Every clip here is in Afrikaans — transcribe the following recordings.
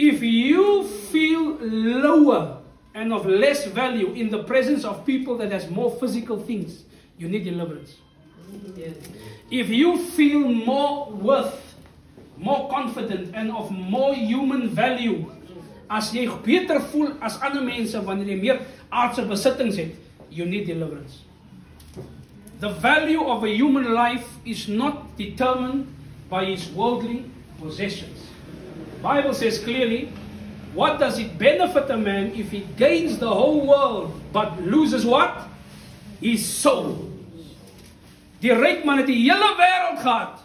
If you feel lower and of less value in the presence of people that has more physical things, you need deliverance. If you feel more worth, more confident and of more human value, as jy beter voel as ander mense wanneer jy meer aardse besittings het, you need deliverance. The value of a human life is not determined by his worldly possessions. Bible says clearly, what does it benefit a man if he gains the whole world but loses what? His soul. Die ryk man het die hele wêreld gehad.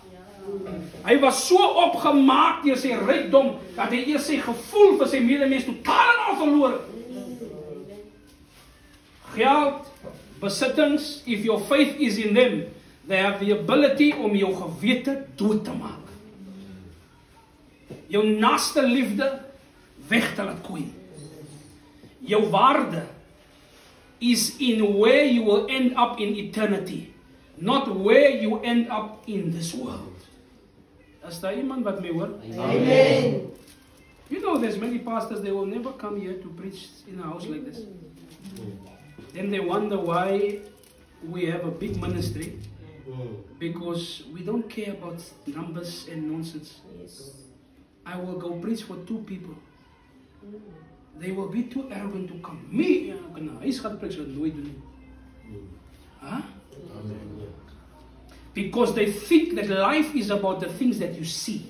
Hy was so opgemaak deur sy rykdom dat hy eers sy gevoel vir sy medemens totaal en al verloor het. Geld, besittings, if your faith is in them, they have the ability om jou gewete dood te maak. Jou naaste liefde weg te laat koei. Jou waarde is in where you will end up in eternity, not where you end up in this world. Is daar iemand wat my hoor? Amen. You know there's many pastors they will never come here to preach in a house like this. Then they wonder why we have a big ministry mm. because we don't care about numbers and nonsense. I will go preach for two people. They will be too arrogant to come. Me, ek nou, hy's gaan preach wat nooit doen. Huh? Because they think that life is about the things that you see.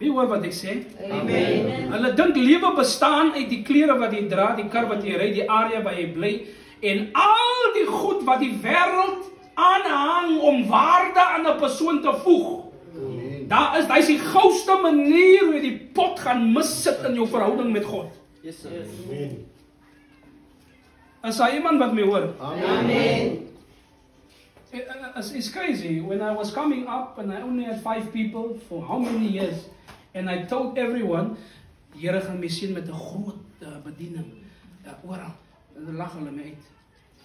Wie hoor wat ek sê? Amen. Hulle dink lewe bestaan uit die klere wat jy dra, die kar wat jy ry, die area waar jy bly en al die goed wat die wêreld aanhang om waarde aan 'n persoon te voeg. Daar is dis die gouste manier hoe jy die pot gaan missit in jou verhouding met God. Yes, sir. As daar iemand wat my hoor. Amen. It- It's, it's crazy. When I was coming up and I only had five people for how many years, and I told everyone, Here gaan my seën met 'n groot uh, bediening uh, oral. En dan lag hulle my uit.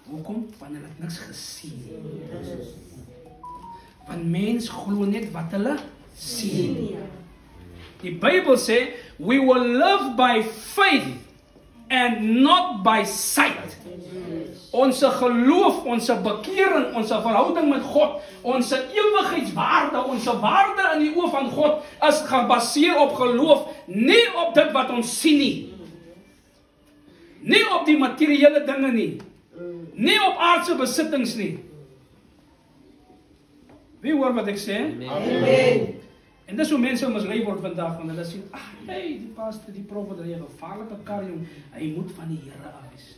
Hoekom? Want hulle het niks gesien nie. Want mens glo net wat hulle sien. Die Bybel sê, we will live by faith and not by sight. Ons geloof, ons bekering, ons verhouding met God, ons ewigheidswaarde, ons waarde in die oë van God is gebaseer op geloof, nie op dit wat ons sien nie. Nie op die materiële dinge nie. Nie op aardse besittings nie. Wie hoor wat ek sê? Amen. En dis hoe mense mislei word vandag want hulle sê, "Ag, hey, die pastor, die profet, hy het 'n gevaarlike kar jong. Hy moet van die Here af wees."